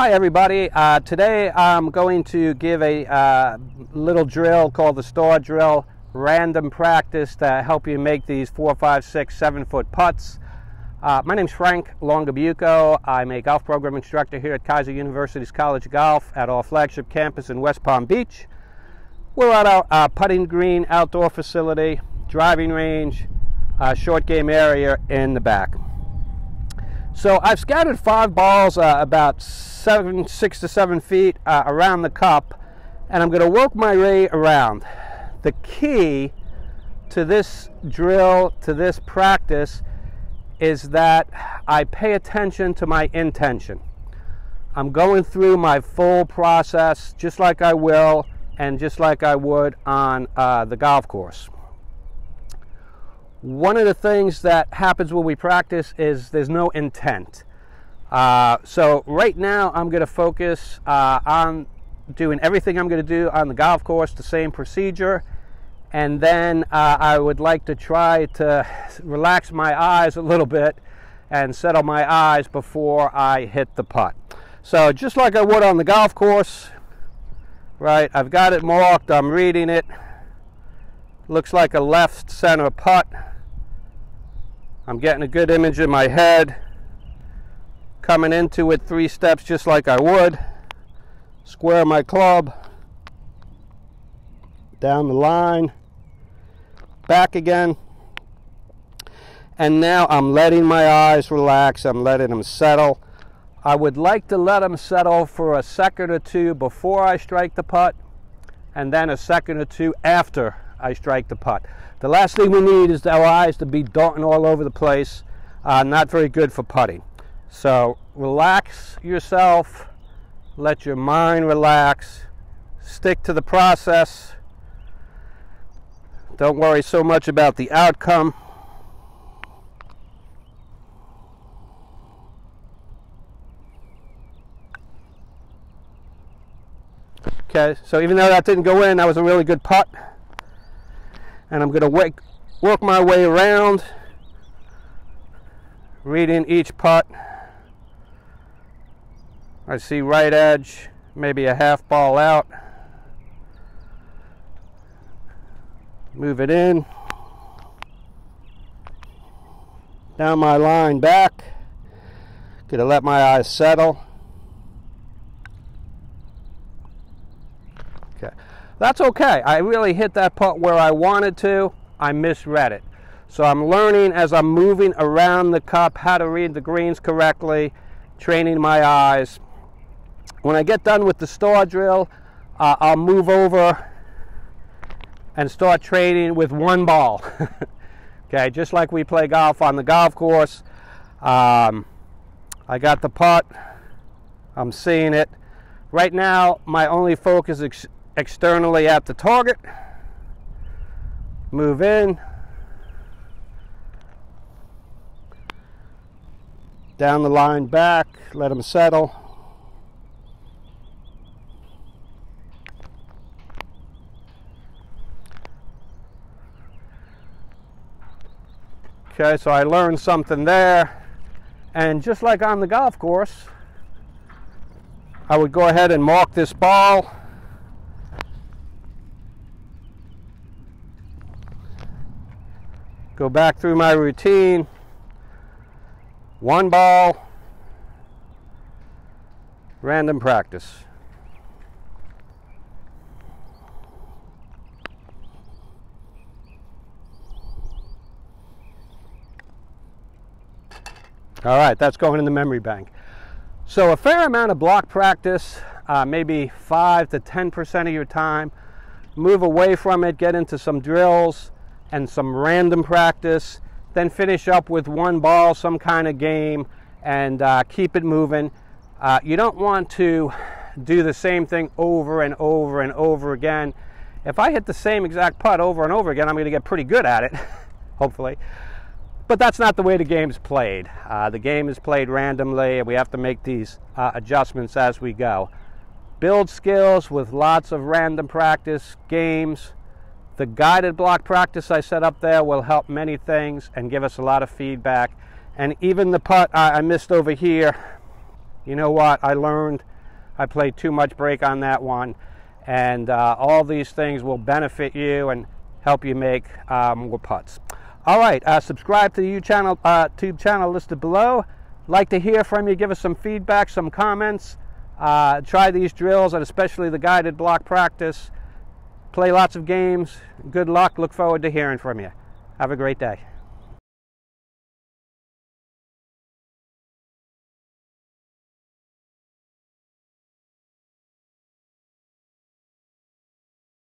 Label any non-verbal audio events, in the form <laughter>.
Hi everybody. Uh, today I'm going to give a uh, little drill called the star drill, random practice to help you make these four, five, six, seven foot putts. Uh, my name's Frank Longabucco. I'm a golf program instructor here at Keiser University's College of Golf at our flagship campus in West Palm Beach. We're at our uh, putting green outdoor facility, driving range, uh, short game area in the back. So I've scattered five balls uh, about seven, six to seven feet uh, around the cup, and I'm going to work my way around. The key to this drill, to this practice, is that I pay attention to my intention. I'm going through my full process just like I will and just like I would on uh, the golf course one of the things that happens when we practice is there's no intent. Uh, so right now I'm going to focus uh, on doing everything I'm going to do on the golf course, the same procedure, and then uh, I would like to try to relax my eyes a little bit and settle my eyes before I hit the putt. So just like I would on the golf course, right? I've got it marked. I'm reading it. Looks like a left center putt. I'm getting a good image in my head. Coming into it three steps just like I would. Square my club. Down the line. Back again. And now I'm letting my eyes relax. I'm letting them settle. I would like to let them settle for a second or two before I strike the putt and then a second or two after I strike the putt. The last thing we need is our eyes to be darting all over the place. Uh, not very good for putting. So relax yourself, let your mind relax, stick to the process. Don't worry so much about the outcome. Okay, so even though that didn't go in, that was a really good putt and I'm going to work, work my way around, reading each putt. I see right edge, maybe a half ball out. Move it in. Down my line back. Gonna let my eyes settle. That's okay. I really hit that putt where I wanted to. I misread it. So I'm learning as I'm moving around the cup how to read the greens correctly, training my eyes. When I get done with the star drill, uh, I'll move over and start training with one ball. <laughs> okay, just like we play golf on the golf course. Um, I got the putt. I'm seeing it. Right now, my only focus externally at the target. Move in. Down the line back, let them settle. Okay, so I learned something there. And just like on the golf course, I would go ahead and mark this ball go back through my routine. One ball, random practice. All right, that's going in the memory bank. So a fair amount of block practice, uh, maybe 5 to 10% of your time. Move away from it, get into some drills, and some random practice, then finish up with one ball, some kind of game, and uh, keep it moving. Uh, you don't want to do the same thing over and over and over again. If I hit the same exact putt over and over again, I'm going to get pretty good at it, <laughs> hopefully. But that's not the way the game's played. Uh, the game is played randomly, and we have to make these uh, adjustments as we go. Build skills with lots of random practice, games, the guided block practice I set up there will help many things and give us a lot of feedback. And even the putt I missed over here, you know what? I learned I played too much break on that one. And uh, all these things will benefit you and help you make uh, more putts. All right, uh, subscribe to the YouTube channel, uh, YouTube channel listed below. Like to hear from you. Give us some feedback, some comments. Uh, try these drills and especially the guided block practice. Play lots of games. Good luck. Look forward to hearing from you. Have a great day.